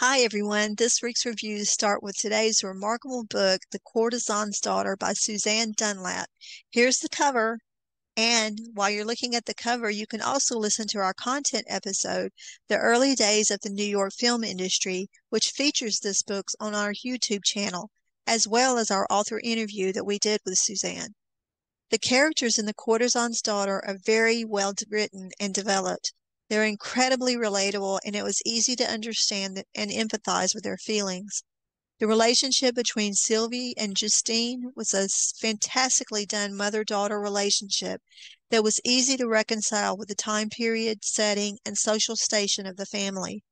Hi, everyone. This week's reviews start with today's remarkable book, The Courtesan's Daughter by Susanne Dunlap. Here's the cover. And while you're looking at the cover, you can also listen to our content episode, The Early Days of the New York Film Industry, which features this book on our YouTube channel, as well as our author interview that we did with Susanne. The characters in The Courtesan's Daughter are very well written and developed. They're incredibly relatable, and it was easy to understand and empathize with their feelings. The relationship between Sylvie and Justine was a fantastically done mother daughter relationship that was easy to reconcile with the time period, setting, and social station of the family.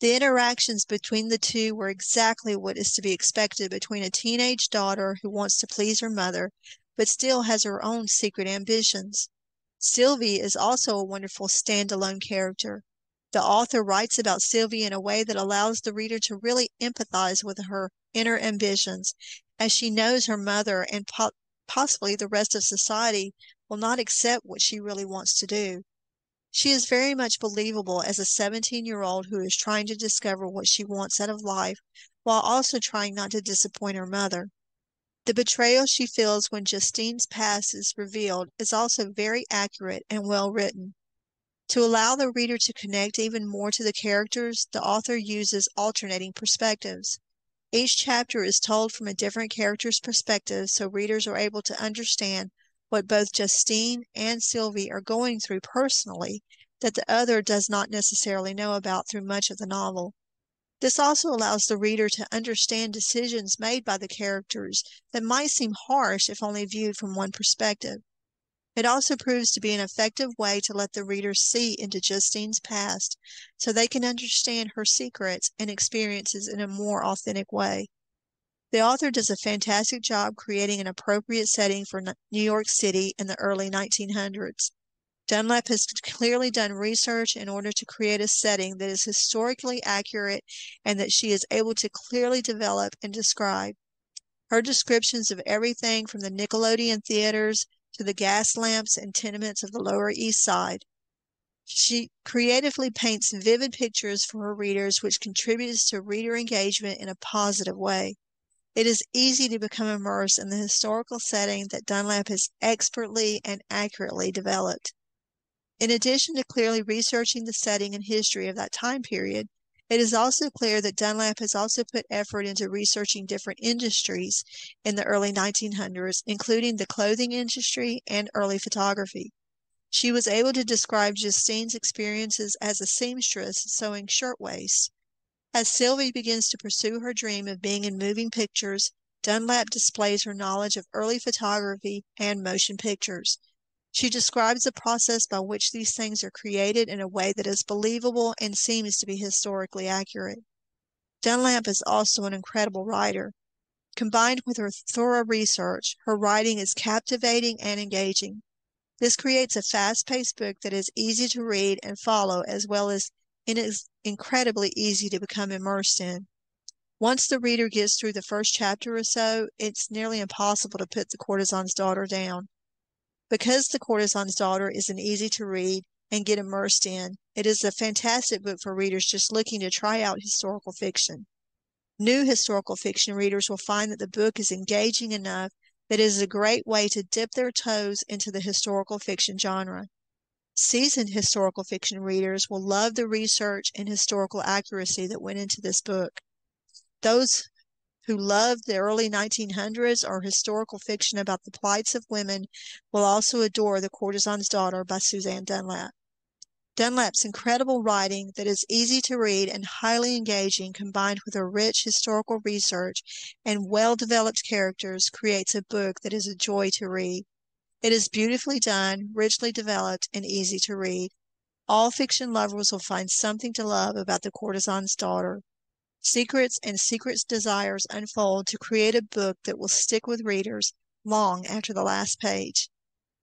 The interactions between the two were exactly what is to be expected between a teenage daughter who wants to please her mother, but still has her own secret ambitions. Sylvie is also a wonderful standalone character. The author writes about Sylvie in a way that allows the reader to really empathize with her inner ambitions, as she knows her mother and po possibly the rest of society will not accept what she really wants to do. She is very much believable as a 17 year old who is trying to discover what she wants out of life while also trying not to disappoint her mother. The betrayal she feels when Justine's past is revealed is also very accurate and well written. To allow the reader to connect even more to the characters, the author uses alternating perspectives. Each chapter is told from a different character's perspective so readers are able to understand what both Justine and Sylvie are going through personally that the other does not necessarily know about through much of the novel. This also allows the reader to understand decisions made by the characters that might seem harsh if only viewed from one perspective. It also proves to be an effective way to let the reader see into Justine's past so they can understand her secrets and experiences in a more authentic way. The author does a fantastic job creating an appropriate setting for New York City in the early 1900s. Dunlap has clearly done research in order to create a setting that is historically accurate and that she is able to clearly develop and describe. Her descriptions of everything from the Nickelodeon theaters to the gas lamps and tenements of the Lower East Side. She creatively paints vivid pictures for her readers, which contributes to reader engagement in a positive way. It is easy to become immersed in the historical setting that Dunlap has expertly and accurately developed. In addition to clearly researching the setting and history of that time period, it is also clear that Dunlap has also put effort into researching different industries in the early 1900s, including the clothing industry and early photography. She was able to describe Justine's experiences as a seamstress sewing shirtwaists. As Sylvie begins to pursue her dream of being in moving pictures, Dunlap displays her knowledge of early photography and motion pictures. She describes the process by which these things are created in a way that is believable and seems to be historically accurate. Dunlap is also an incredible writer. Combined with her thorough research, her writing is captivating and engaging. This creates a fast paced book that is easy to read and follow, as well as it is incredibly easy to become immersed in. Once the reader gets through the first chapter or so, it's nearly impossible to put the courtesan's daughter down. Because The Courtesan's Daughter is an easy to read and get immersed in, it is a fantastic book for readers just looking to try out historical fiction. New historical fiction readers will find that the book is engaging enough that it is a great way to dip their toes into the historical fiction genre. Seasoned historical fiction readers will love the research and historical accuracy that went into this book. Those who love the early 1900s or historical fiction about the plights of women will also adore The Courtesan's Daughter by Susanne Dunlap. Dunlap's incredible writing that is easy to read and highly engaging combined with her rich historical research and well-developed characters creates a book that is a joy to read. It is beautifully done, richly developed, and easy to read. All fiction lovers will find something to love about The Courtesan's Daughter. Secrets and Secrets desires unfold to create a book that will stick with readers long after the last page.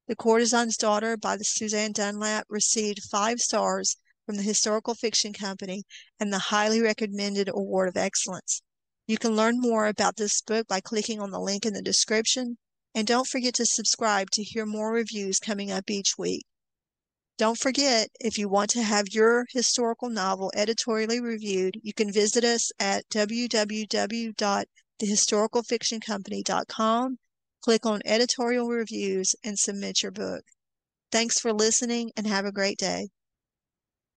The Courtesan's Daughter by the Susanne Dunlap received five stars from the Historical Fiction Company and the highly recommended Award of Excellence. You can learn more about this book by clicking on the link in the description, and don't forget to subscribe to hear more reviews coming up each week. Don't forget, if you want to have your historical novel editorially reviewed, you can visit us at www.thehistoricalfictioncompany.com, click on editorial reviews, and submit your book. Thanks for listening and have a great day.